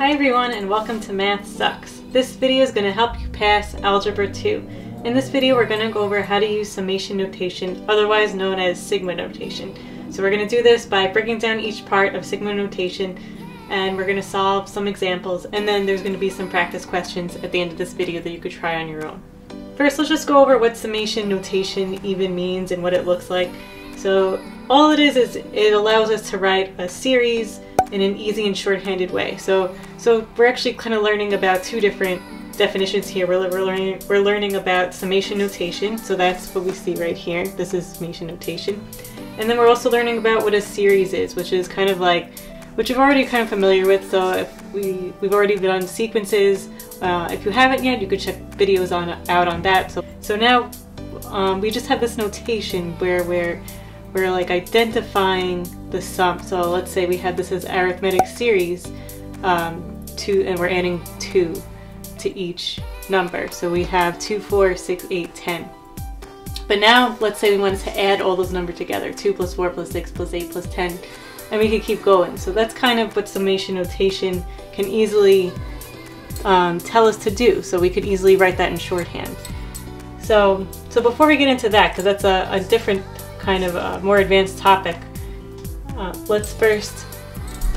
Hi everyone and welcome to MathSux. This video is going to help you pass Algebra 2. In this video we're going to go over how to use summation notation, otherwise known as sigma notation. So we're going to do this by breaking down each part of sigma notation and we're going to solve some examples and then there's going to be some practice questions at the end of this video that you could try on your own. First let's just go over what summation notation even means and what it looks like. So all it is is it allows us to write a series in an easy and shorthanded way. So, so we're actually kind of learning about two different definitions here. We're, we're, learning, we're learning about summation notation, so that's what we see right here. This is summation notation. And then we're also learning about what a series is, which is kind of like, which you're already kind of familiar with. So if we, we've already done sequences. Uh, if you haven't yet, you could check videos on out on that. So, so now um, we just have this notation where we're we're like identifying the sum. So let's say we have this as arithmetic series, um, two, and we're adding two to each number. So we have 2, 4, 6, 8, 10. But now let's say we wanted to add all those numbers together, 2 plus 4 plus 6 plus 8 plus 10, and we could keep going. So that's kind of what summation notation can easily um, tell us to do. So we could easily write that in shorthand. So, so before we get into that, because that's a, a different kind of a more advanced topic, uh, let's first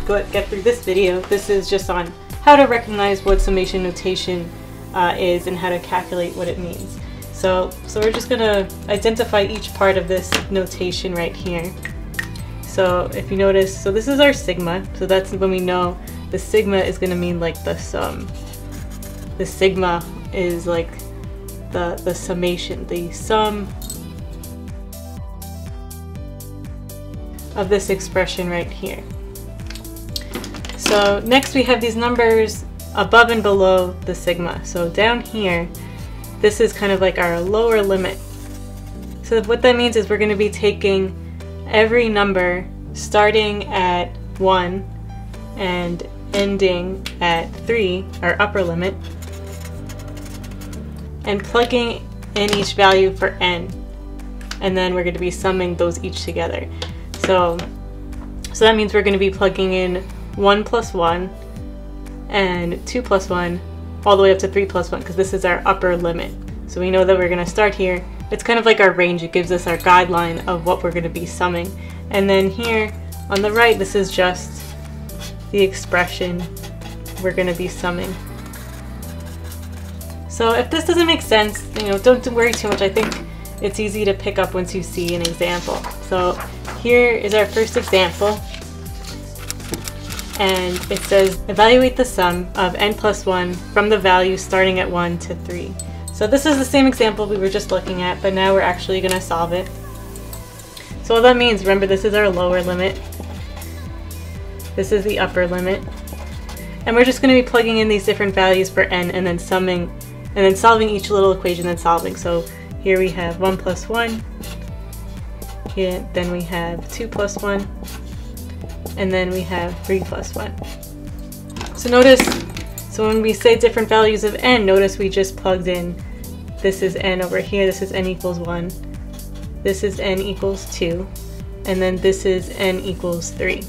go get through this video. This is just on how to recognize what summation notation uh, is and how to calculate what it means. So, so we're just gonna identify each part of this notation right here. So if you notice, so this is our sigma, so that's when we know the sigma is gonna mean like the sum. The sigma is like the, the summation, the sum of this expression right here. So next we have these numbers above and below the sigma. So down here, this is kind of like our lower limit. So what that means is we're going to be taking every number starting at 1 and ending at 3, our upper limit, and plugging in each value for n. And then we're going to be summing those each together. So, so that means we're going to be plugging in 1 plus 1 and 2 plus 1 all the way up to 3 plus 1 because this is our upper limit. So we know that we're going to start here. It's kind of like our range. It gives us our guideline of what we're going to be summing. And then here on the right, this is just the expression we're going to be summing. So if this doesn't make sense, you know, don't worry too much. I think it's easy to pick up once you see an example. So here is our first example. And it says, evaluate the sum of n plus 1 from the value starting at 1 to 3. So this is the same example we were just looking at, but now we're actually going to solve it. So what that means, remember this is our lower limit. This is the upper limit. And we're just going to be plugging in these different values for n and then summing, and then solving each little equation and solving. So here we have 1 plus 1, here, then we have 2 plus 1, and then we have 3 plus 1. So notice, so when we say different values of n, notice we just plugged in, this is n over here, this is n equals 1, this is n equals 2, and then this is n equals 3.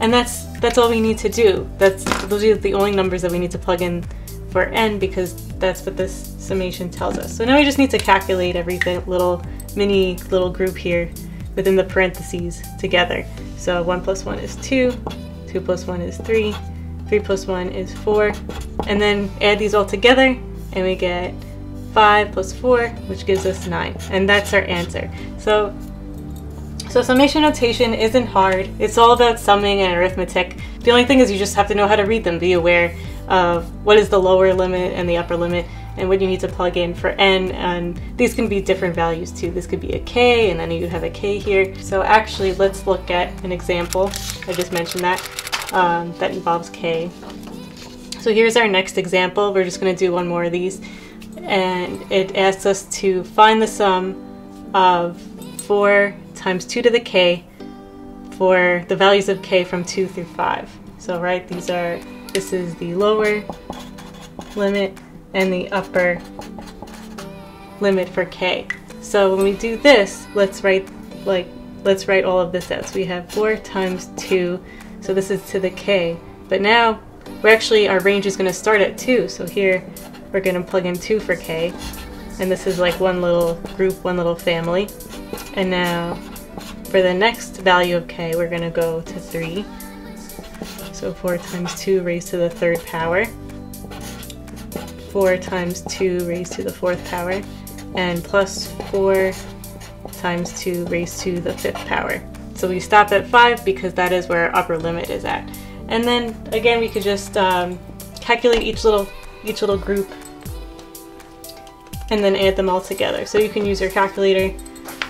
And that's that's all we need to do. That's Those are the only numbers that we need to plug in for n because that's what this summation tells us. So now we just need to calculate every little mini little group here within the parentheses together. So 1 plus 1 is 2, 2 plus 1 is 3, 3 plus 1 is 4, and then add these all together and we get 5 plus 4, which gives us 9. And that's our answer. So, so summation notation isn't hard. It's all about summing and arithmetic. The only thing is you just have to know how to read them, be aware of what is the lower limit and the upper limit, and what you need to plug in for n and these can be different values too. This could be a k and then you have a k here. So actually let's look at an example. I just mentioned that um, that involves k. So here's our next example. We're just going to do one more of these and it asks us to find the sum of 4 times 2 to the k for the values of k from 2 through 5. So right, these are, this is the lower limit and the upper limit for k. So when we do this, let's write like let's write all of this out. So we have 4 times 2, so this is to the k. But now we're actually, our range is going to start at 2. So here, we're going to plug in 2 for k. And this is like one little group, one little family. And now, for the next value of k, we're going to go to 3. So 4 times 2 raised to the third power. 4 times 2 raised to the fourth power. And plus 4 times 2 raised to the fifth power. So we stop at 5 because that is where our upper limit is at. And then again we could just um, calculate each little each little group and then add them all together. So you can use your calculator.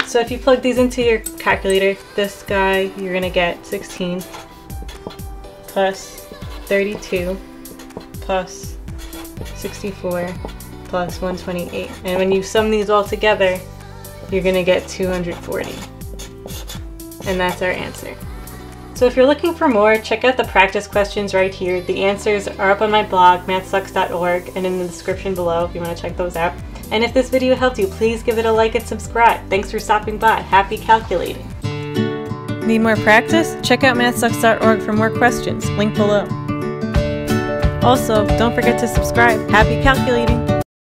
So if you plug these into your calculator, this guy you're gonna get 16 plus 32 plus 64 plus 128. And when you sum these all together, you're gonna get 240. And that's our answer. So if you're looking for more, check out the practice questions right here. The answers are up on my blog, mathsux.org, and in the description below if you want to check those out. And if this video helped you, please give it a like and subscribe. Thanks for stopping by. Happy calculating! Need more practice? Check out mathsux.org for more questions. Link below. Also, don't forget to subscribe. Happy calculating!